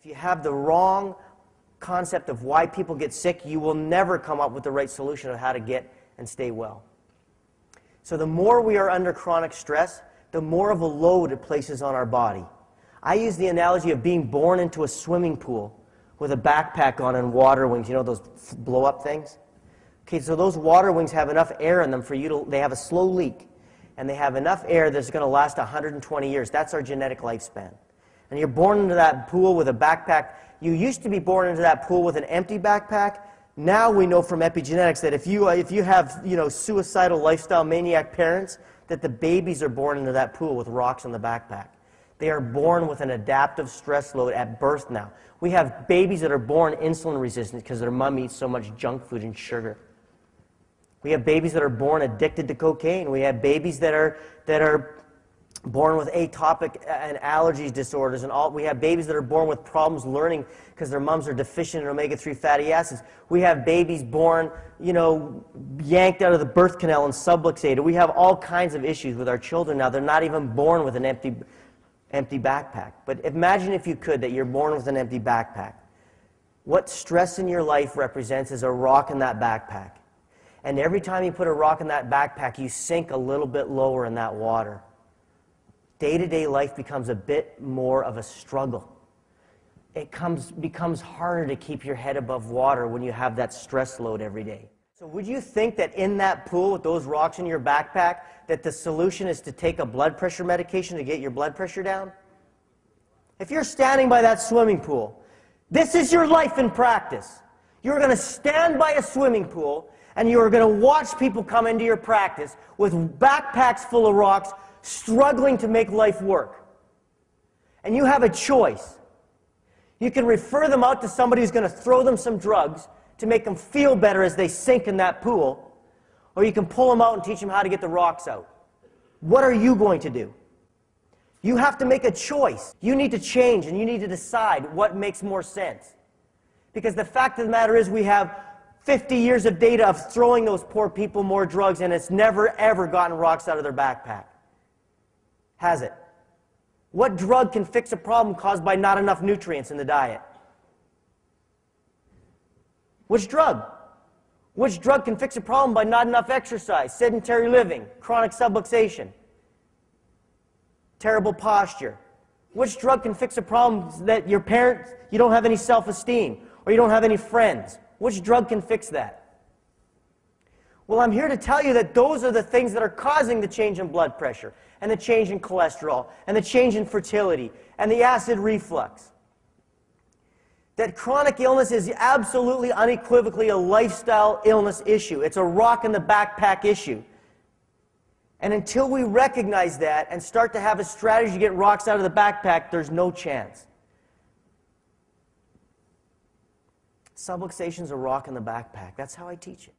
If you have the wrong concept of why people get sick, you will never come up with the right solution of how to get and stay well. So the more we are under chronic stress, the more of a load it places on our body. I use the analogy of being born into a swimming pool with a backpack on and water wings, you know those blow up things? Okay, so those water wings have enough air in them for you to, they have a slow leak, and they have enough air that's going to last 120 years. That's our genetic lifespan. And you're born into that pool with a backpack. You used to be born into that pool with an empty backpack. Now we know from epigenetics that if you, uh, if you have you know, suicidal lifestyle maniac parents, that the babies are born into that pool with rocks in the backpack. They are born with an adaptive stress load at birth now. We have babies that are born insulin resistant because their mom eats so much junk food and sugar. We have babies that are born addicted to cocaine. We have babies that are, that are born with atopic and allergies disorders and all we have babies that are born with problems learning because their moms are deficient in omega-3 fatty acids. We have babies born you know yanked out of the birth canal and subluxated. We have all kinds of issues with our children now. They're not even born with an empty empty backpack. But imagine if you could that you're born with an empty backpack. What stress in your life represents is a rock in that backpack. And every time you put a rock in that backpack you sink a little bit lower in that water day to day life becomes a bit more of a struggle. It comes, becomes harder to keep your head above water when you have that stress load every day. So, would you think that in that pool with those rocks in your backpack, that the solution is to take a blood pressure medication to get your blood pressure down? If you're standing by that swimming pool, this is your life in practice. You're going to stand by a swimming pool and you are going to watch people come into your practice with backpacks full of rocks struggling to make life work. And you have a choice. You can refer them out to somebody who's going to throw them some drugs to make them feel better as they sink in that pool, or you can pull them out and teach them how to get the rocks out. What are you going to do? You have to make a choice. You need to change and you need to decide what makes more sense. Because the fact of the matter is, we have 50 years of data of throwing those poor people more drugs, and it's never, ever gotten rocks out of their backpack has it? What drug can fix a problem caused by not enough nutrients in the diet? Which drug? Which drug can fix a problem by not enough exercise, sedentary living, chronic subluxation, terrible posture? Which drug can fix a problem that your parents, you don't have any self esteem, or you don't have any friends? Which drug can fix that? Well, I'm here to tell you that those are the things that are causing the change in blood pressure, and the change in cholesterol, and the change in fertility, and the acid reflux. That chronic illness is absolutely unequivocally a lifestyle illness issue. It's a rock in the backpack issue. And until we recognize that and start to have a strategy to get rocks out of the backpack, there's no chance. Subluxation is a rock in the backpack. That's how I teach it.